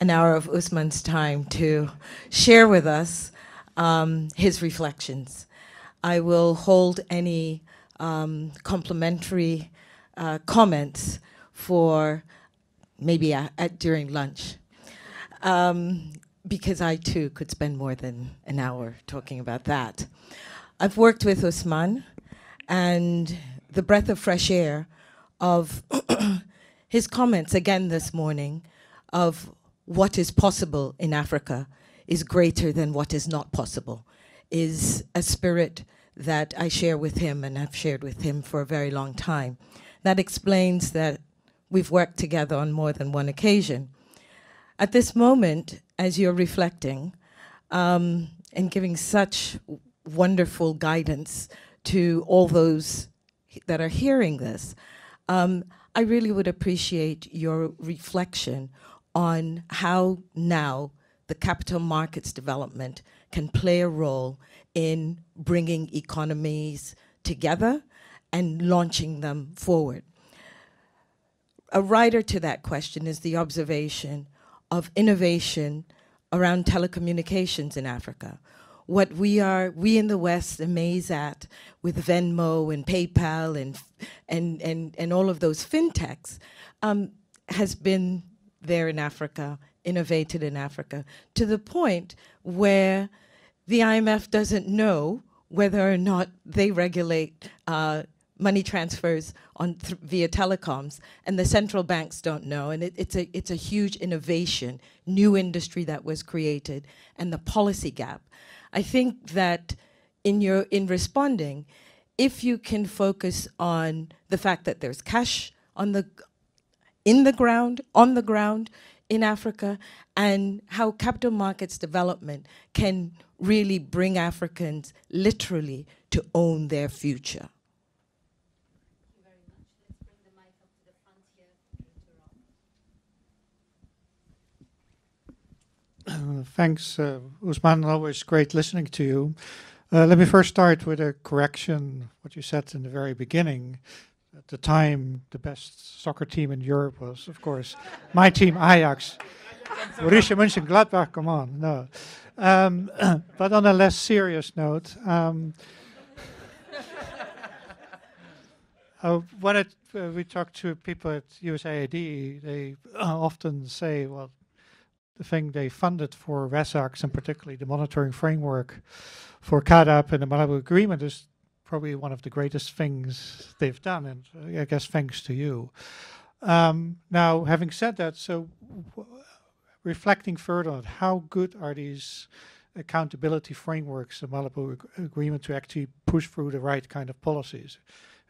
an hour of Ousmane's time to share with us um, his reflections. I will hold any um, complimentary uh, comments for maybe at, during lunch. Um, because I too could spend more than an hour talking about that. I've worked with Ousmane, and the breath of fresh air of his comments again this morning of what is possible in Africa is greater than what is not possible is a spirit that I share with him and have shared with him for a very long time. That explains that we've worked together on more than one occasion. At this moment, as you're reflecting um, and giving such wonderful guidance to all those that are hearing this, um, I really would appreciate your reflection on how now the capital markets development can play a role in bringing economies together and launching them forward. A rider to that question is the observation of innovation around telecommunications in Africa. What we are, we in the West, amaze at with Venmo and PayPal and and and and all of those fintechs, um, has been there in Africa, innovated in Africa, to the point where the IMF doesn't know whether or not they regulate uh, money transfers on via telecoms, and the central banks don't know. And it, it's a it's a huge innovation, new industry that was created, and the policy gap. I think that in your in responding, if you can focus on the fact that there's cash on the in the ground, on the ground in Africa, and how capital markets development can really bring Africans literally to own their future. Thanks, uh, Ousmane. Always great listening to you. Uh, let me first start with a correction. What you said in the very beginning. At the time, the best soccer team in Europe was, of course, my team, Ajax. Borussia Mönchengladbach, come on, no. Um, but on a less serious note, um, uh, when it, uh, we talk to people at USAID, they uh, often say, well, the thing they funded for ReSAKSS and particularly the monitoring framework for CAADP and the Malabo Agreement is probably one of the greatest things they've done, and uh, I guess thanks to you. Um, now, having said that, so reflecting further on how good are these accountability frameworks, the Malabo ag- Agreement, to actually push through the right kind of policies?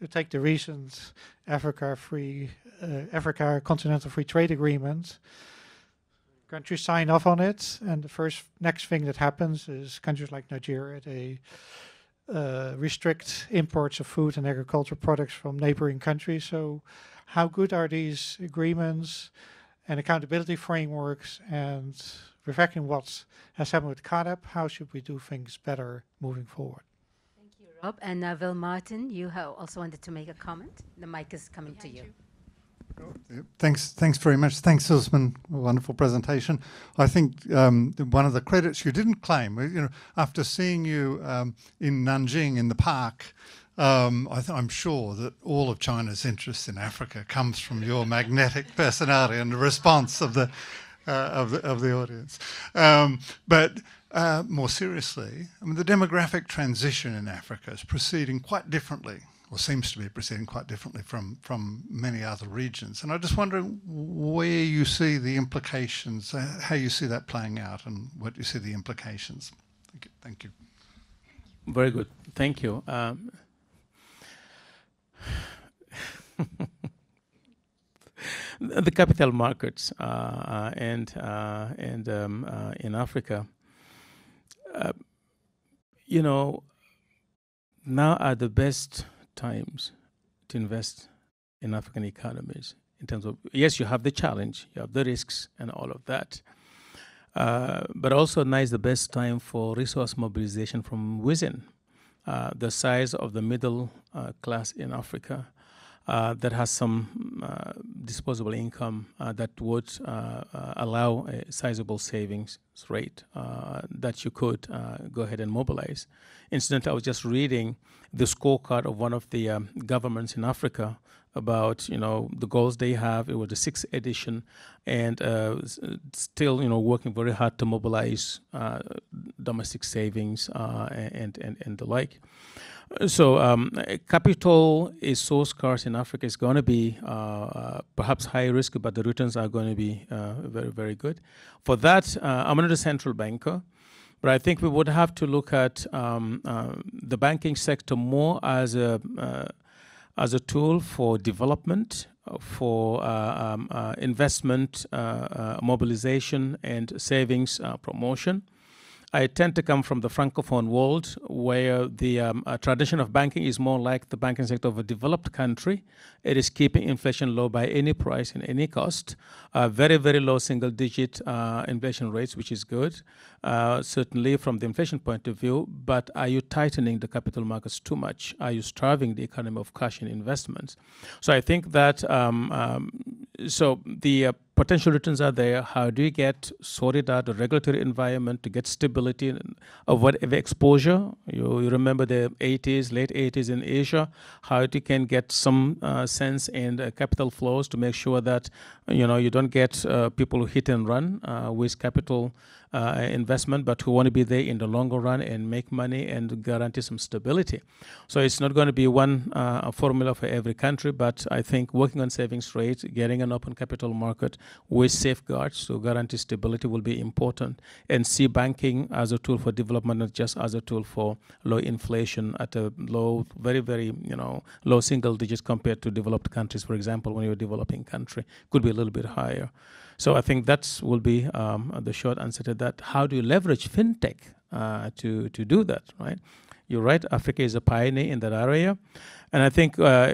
You take the recent Africa Free, uh, Africa Continental Free Trade Agreement countries sign off on it, and the first next thing that happens is countries like Nigeria they uh, restrict imports of food and agricultural products from neighboring countries. So, how good are these agreements and accountability frameworks? And reflecting what has happened with CAADP, how should we do things better moving forward? Thank you, Rob. And uh, Will Martin, you ha- also wanted to make a comment. The mic is coming to you. Yep, Thanks, thanks very much. Thanks, Ousmane. Wonderful presentation. I think um, one of the credits you didn't claim, you know, after seeing you um, in Nanjing in the park, um, I th- I'm sure that all of China's interest in Africa comes from your magnetic personality and the response of the uh, of the of the audience. Um, but uh, more seriously, I mean, the demographic transition in Africa is proceeding quite differently or seems to be proceeding quite differently from, from many other regions. And I'm just wondering where you see the implications, uh, how you see that playing out, and what you see the implications. Thank you. Thank you. Very good. Thank you. Um, the capital markets uh, uh, and uh, and um, uh, in Africa, uh, you know, now are the best times to invest in African economies. In terms of yes, you have the challenge, you have the risks, and all of that. Uh, but also now is the best time for resource mobilization from within. Uh, the size of the middle uh, class in Africa that has some uh, disposable income uh, that would allow a sizable savings rate that you could go ahead and mobilize. Incidentally, I was just reading the scorecard of one of the um, governments in Africa about you know the goals they have. It was the sixth edition, and uh, still you know working very hard to mobilize uh, domestic savings uh, and, and and the like. So um, capital is so scarce in Africa. It's going to be uh, uh, perhaps high risk, but the returns are going to be uh, very very good. For that, I'm not a central banker. But I think we would have to look at um, the banking sector more as a as a tool for development, uh, for uh, um, uh, investment, mobilization, and savings promotion. I tend to come from the francophone world where the um, uh, tradition of banking is more like the banking sector of a developed country. It is keeping inflation low by any price and any cost. Uh, very, very low single digit uh, inflation rates, which is good, certainly from the inflation point of view. But are you tightening the capital markets too much? Are you starving the economy of cash and investments? So I think that um, um, so the uh, potential returns are there. How do you get sorted out the regulatory environment to get stability of whatever exposure? You, you remember the 80s, late 80s in Asia, how you can get some uh, sense in uh, capital flows to make sure that you know you don't get uh, people who hit and run uh, with capital uh, investment, but who want to be there in the longer run and make money and guarantee some stability. So it's not going to be one uh, formula for every country, but I think working on savings rates, getting an open capital market with safeguards to guarantee stability will be important, and see banking as a tool for development, not just as a tool for low inflation at a low, very, very, you know, low single digits compared to developed countries. For example, when you're a developing country, could be a little bit higher. So I think that will be um, the short answer to that. How do you leverage fintech uh, to to do that? Right. You're right. Africa is a pioneer in that area, and I think uh,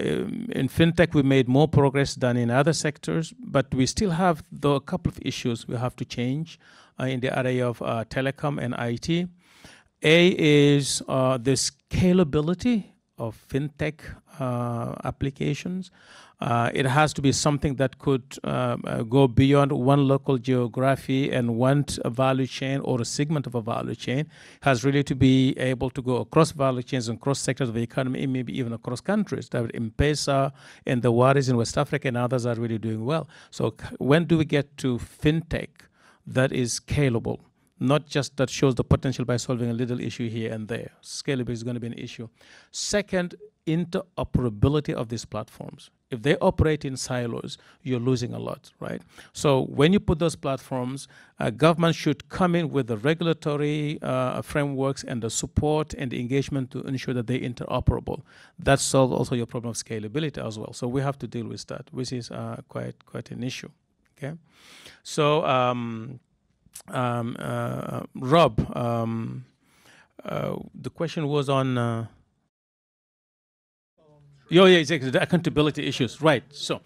in fintech we made more progress than in other sectors. But we still have though a couple of issues we have to change uh, in the area of uh, telecom and IT. A is uh, the scalability of fintech uh, applications. Uh, it has to be something that could uh, uh, go beyond one local geography and one value chain or a segment of a value chain. It has really to be able to go across value chains and cross sectors of the economy, maybe even across countries. That M-Pesa and the Waris in West Africa and others are really doing well. So when do we get to fintech that is scalable? not just that shows the potential by solving a little issue here and there. Scalability is going to be an issue. Second, interoperability of these platforms. If they operate in silos, you're losing a lot, right? So when you put those platforms, uh, government should come in with the regulatory uh, frameworks and the support and the engagement to ensure that they're interoperable. That solves also your problem of scalability as well. So we have to deal with that, which is uh, quite quite an issue. Okay, so um, um, uh, Rob, um, uh, the question was on. Yeah, yeah, exactly. The accountability issues, right? So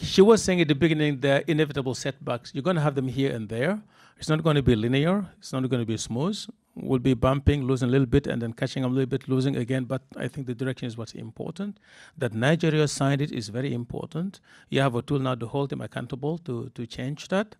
she was saying at the beginning the inevitable setbacks. You're going to have them here and there. It's not going to be linear. It's not going to be smooth. We'll be bumping, losing a little bit, and then catching up a little bit, losing again. But I think the direction is what's important. That Nigeria signed it is very important. You have a tool now to hold them accountable to, to change that.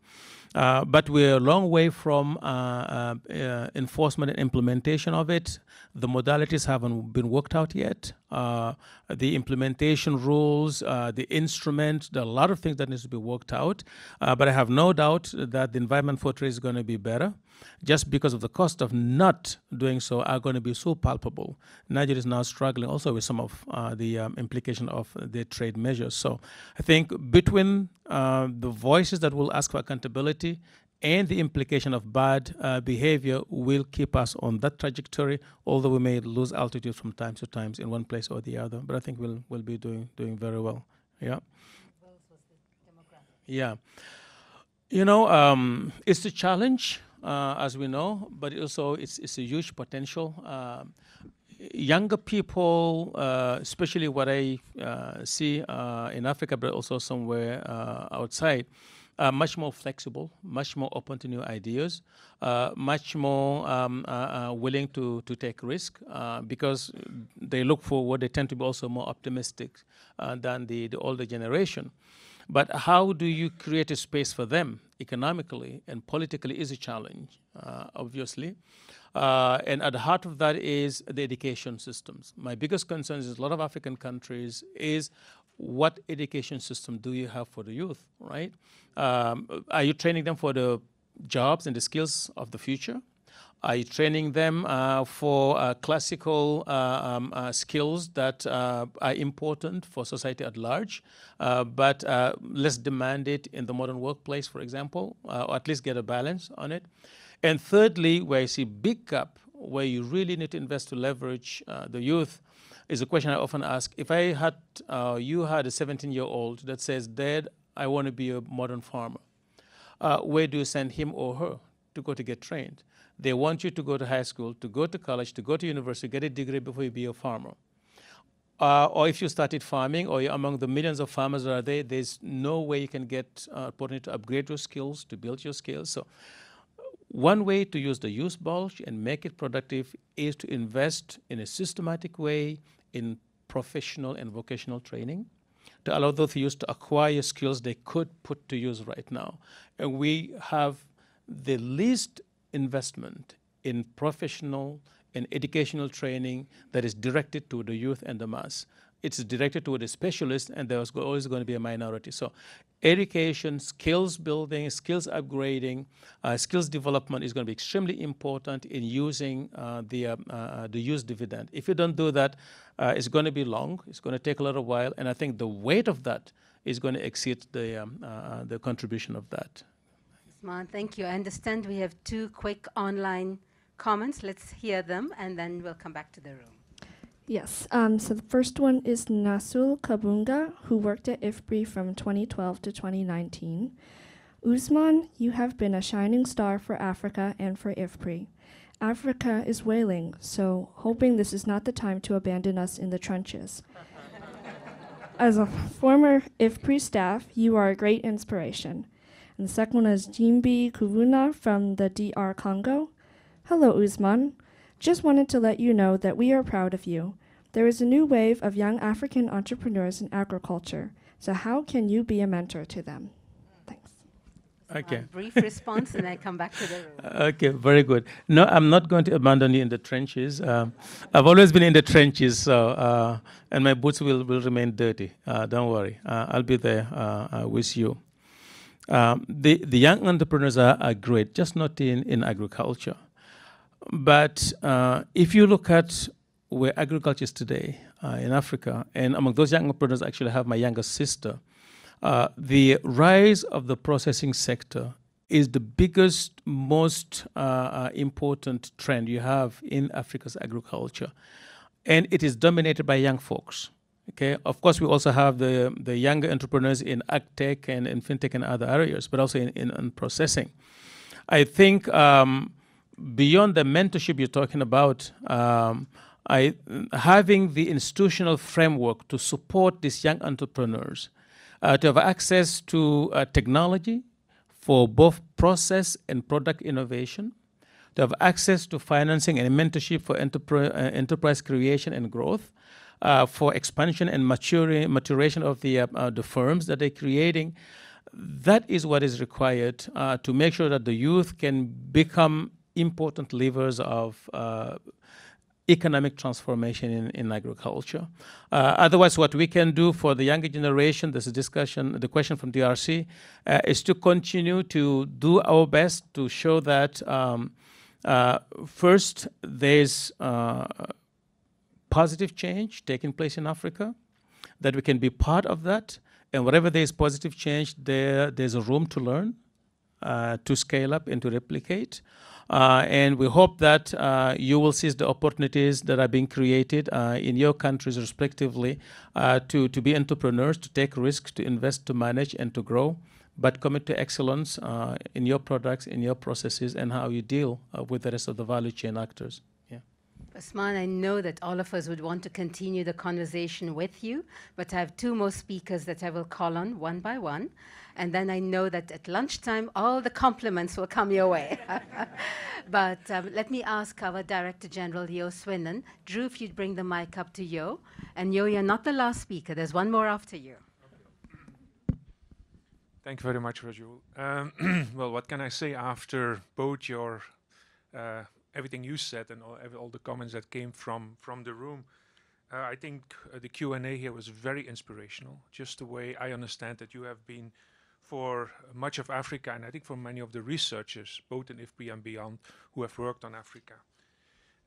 Uh, but we're a long way from uh, uh, uh, enforcement and implementation of it. The modalities haven't been worked out yet. Uh, the implementation rules, uh, the instrument, there are a lot of things that needs to be worked out. but I have no doubt that the environment for trade is going to be better just because of the cost of not doing so are going to be so palpable. Nigeria is now struggling also with some of uh, the um, implication of the trade measures. So I think between uh, the voices that will ask for accountability and the implication of bad uh, behavior will keep us on that trajectory, although we may lose altitude from time to time in one place or the other. But I think we'll, we'll be doing, doing very well. Yeah. Yeah. You know, um, it's a challenge, uh, as we know, but also it's, it's a huge potential. Uh, younger people, uh, especially what I uh, see uh, in Africa, but also somewhere uh, outside, are much more flexible, much more open to new ideas, much more um, willing to, to take risk because they look forward. They tend to be also more optimistic than the, the older generation. But how do you create a space for them economically and politically is a challenge, uh, obviously. and at the heart of that is the education systems. My biggest concern is a lot of African countries is what education system do you have for the youth, right? Um, are you training them for the jobs and the skills of the future? Are you training them uh, for uh, classical uh, um, uh, skills that uh, are important for society at large, uh, but less demanded in the modern workplace, for example, or at least get a balance on it? And thirdly, where I see big gap, where you really need to invest to leverage the youth, is a question I often ask. If I had, you had a 17 year old that says, Dad, I want to be a modern farmer, where do you send him or her to go to get trained? They want you to go to high school, to go to college, to go to university, get a degree before you be a farmer. Uh, or if you started farming, or you're among the millions of farmers that are there, there's no way you can get uh, opportunity to upgrade your skills, to build your skills. So, one way to use the youth bulge and make it productive is to invest in a systematic way in professional and vocational training to allow those youth to acquire skills they could put to use right now. And we have the least investment in professional and educational training that is directed to the youth and the mass it's directed toward the specialist, and there's always going to be a minority. So, education, skills building, skills upgrading, uh, skills development is going to be extremely important in using uh, the uh, uh the use dividend. If you don't do that, uh, it's going to be long. It's going to take a little while, and I think the weight of that is going to exceed the um, uh, the contribution of that. Ousmane, thank you. I understand we have two quick online comments. Let's hear them, and then we'll come back to the room. Yes. Um, so the first one is Nassul Kabunga, who worked at IFPRI from 2012 to 2019. Ousmane, you have been a shining star for Africa and for IFPRI. Africa is wailing, so hoping this is not the time to abandon us in the trenches. As a former IFPRI staff, you are a great inspiration. And the second one is Jimbi Kuvuna from the DR Congo. Hello, Ousmane. Just wanted to let you know that we are proud of you. There is a new wave of young African entrepreneurs in agriculture. So, how can you be a mentor to them? Thanks. Okay. brief response, and I come back to the room. Okay, very good. No, I'm not going to abandon you in the trenches. Um, I've always been in the trenches, so uh, and my boots will, will remain dirty. Uh, don't worry, uh, I'll be there uh, uh, with you. Um, the the young entrepreneurs are, are great, just not in in agriculture. But uh, if you look at where agriculture is today uh, in Africa, and among those young entrepreneurs, I actually have my younger sister. Uh, the rise of the processing sector is the biggest, most uh, uh important trend you have in Africa's agriculture, and it is dominated by young folks. Okay, of course, we also have the the younger entrepreneurs in ag tech and in fintech and other areas, but also in, in, in processing. I think. Um, beyond the mentorship you're talking about, um, I, having the institutional framework to support these young entrepreneurs, uh, to have access to uh, technology for both process and product innovation, to have access to financing and mentorship for enterprise, uh, enterprise creation and growth, for expansion and maturing, maturation of the, uh, uh, the firms that they're creating. That is what is required to make sure that the youth can become important levers of uh, economic transformation in, in agriculture. Uh, otherwise, what we can do for the younger generation, this is discussion, the question from DRC, uh, is to continue to do our best to show that um, uh, first, there's uh, positive change taking place in Africa, that we can be part of that, and whatever there is positive change, there, there's a room to learn uh, to scale up and to replicate. Uh, and we hope that uh, you will seize the opportunities that are being created uh, in your countries respectively uh, to, to be entrepreneurs, to take risks, to invest, to manage, and to grow, but commit to excellence uh, in your products, in your processes, and how you deal uh, with the rest of the value chain actors. Ousmane, I know that all of us would want to continue the conversation with you, but I have two more speakers that I will call on one by one. And then I know that at lunchtime, all the compliments will come your way. but um, let me ask our Director General, Jo Swinnen. Drew, if you'd bring the mic up to Jo. And Jo, you're not the last speaker. There's one more after you. Thank you very much, Rajul. Um, well, what can I say after both your uh, everything you said and all, all the comments that came from from the room? Uh, I think uh, the Q and A here was very inspirational. Just the way I understand that you have been for much of Africa, and I think for many of the researchers, both in IFPRI and beyond, who have worked on Africa.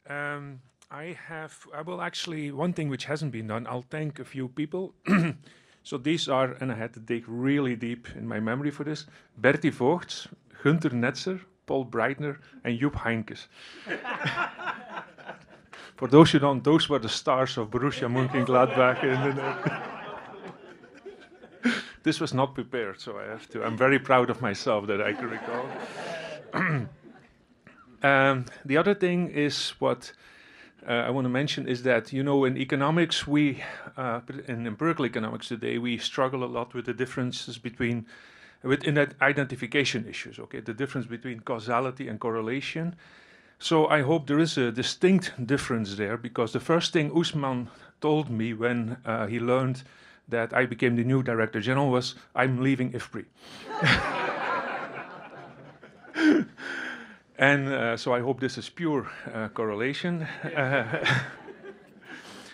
Um, I have, I will actually, one thing which hasn't been done, I'll thank a few people. so these are, and I had to dig really deep in my memory for this, Berti Vogts, Günter Netzer, Paul Breitner, and Jupp Heynckes. for those who don't, those were the stars of Borussia Mönchengladbach. in the- this was not prepared, so I have to, I'm very proud of myself that I can recall. Um, the other thing is what uh, I want to mention is that you know in economics we uh, in empirical economics today we struggle a lot with the differences between within that identification issues. Okay, the difference between causality and correlation. So I hope there is a distinct difference there because the first thing Ousmane told me when uh, he learned that I became the new director general was I'm leaving IFPRI. And uh, so I hope this is pure uh, correlation.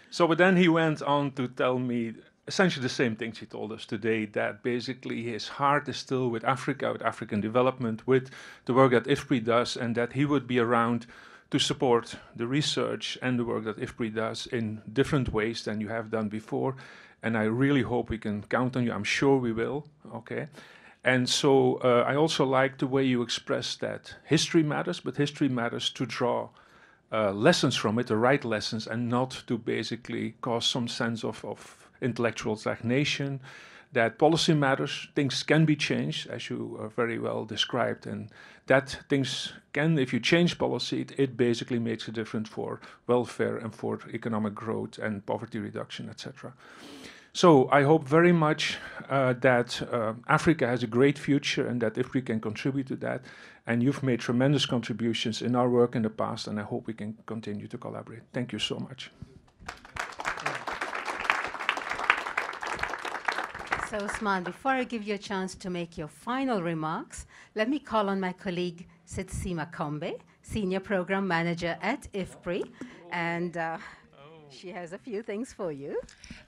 So, but then he went on to tell me essentially the same things he told us today that basically his heart is still with Africa, with African development, with the work that IFPRI does, and that he would be around to support the research and the work that IFPRI does in different ways than you have done before. And I really hope we can count on you. I'm sure we will. Okay. And so uh, I also like the way you express that history matters, but history matters to draw uh, lessons from it, the right lessons, and not to basically cause some sense of, of intellectual stagnation. That policy matters, things can be changed, as you uh, very well described, and that things can, if you change policy, it, it basically makes a difference for welfare and for economic growth and poverty reduction, etc. So I hope very much uh, that uh, Africa has a great future and that if we can contribute to that, and you've made tremendous contributions in our work in the past, and I hope we can continue to collaborate. Thank you so much. So, Ousmane, before I give you a chance to make your final remarks, let me call on my colleague Tsitsi Makombe, Senior Program Manager at IFPRI, and uh, she has a few things for you.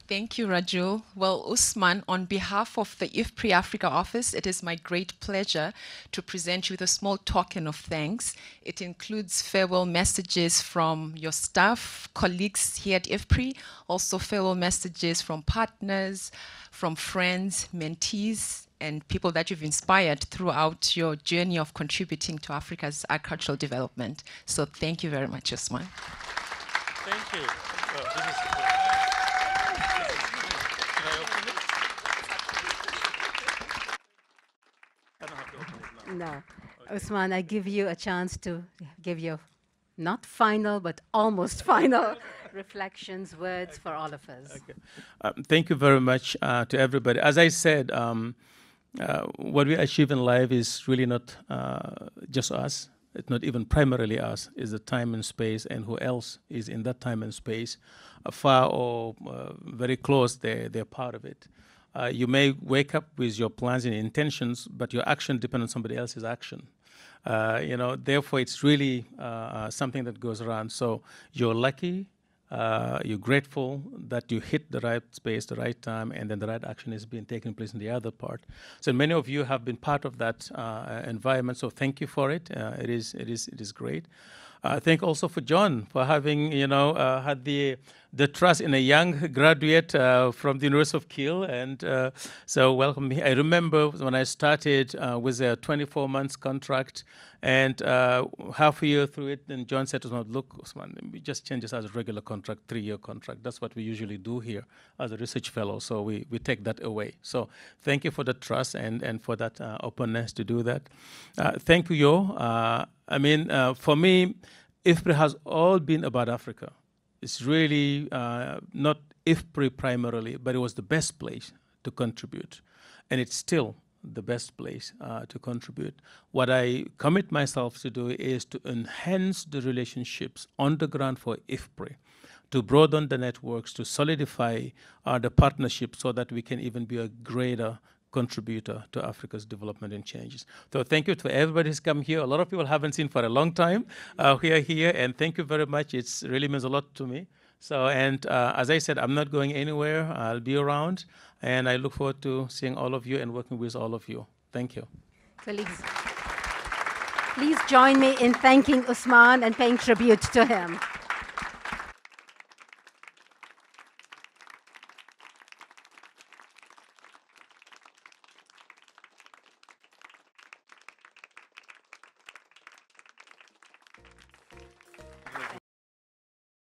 Thank you, Raju. Well, Ousmane, on behalf of the IFPRI Africa office, it is my great pleasure to present you with a small token of thanks. It includes farewell messages from your staff, colleagues here at IFPRI, also farewell messages from partners, from friends, mentees, and people that you've inspired throughout your journey of contributing to Africa's agricultural development. So thank you very much, Ousmane. Thank you. No. Ousmane, I give you a chance to give your not final, but almost final reflections, words for all of us. Okay. Um, thank you very much uh, to everybody. As I said, um, uh, what we achieve in life is really not uh, just us. It's not even primarily us. It's the time and space, and who else is in that time and space, uh, far or uh, very close. They they're part of it. Uh, you may wake up with your plans and intentions, but your action depends on somebody else's action. Uh, you know, therefore, it's really uh, uh, something that goes around. So you're lucky, uh, you're grateful that you hit the right space, the right time, and then the right action is being taken place in the other part. So many of you have been part of that uh, environment. So thank you for it. It is it is it is great. Uh, thank also for John for having you know uh, had the the trust in a young graduate uh, from the University of Kiel. And uh, so, welcome. I remember when I started uh, with a 24 months contract, and uh, half a year through it, then John said to me, Look, Ousmane, we just change this as a regular contract, three year contract. That's what we usually do here as a research fellow. So, we, we take that away. So, thank you for the trust and, and for that uh, openness to do that. Uh, thank you, Jo. I mean, for me, IFPRI has all been about Africa it's really uh, not IFPRI primarily, but it was the best place to contribute. And it's still the best place uh, to contribute. What I commit myself to do is to enhance the relationships on the ground for IFPRI, to broaden the networks, to solidify uh, the partnership so that we can even be a greater contributor to Africa's development and changes. So thank you to everybody who's come here. A lot of people haven't seen for a long time uh, who are here, and thank you very much. It really means a lot to me. So, and uh, as I said, I'm not going anywhere. I'll be around, and I look forward to seeing all of you and working with all of you. Thank you. Colleagues, please join me in thanking Ousmane and paying tribute to him.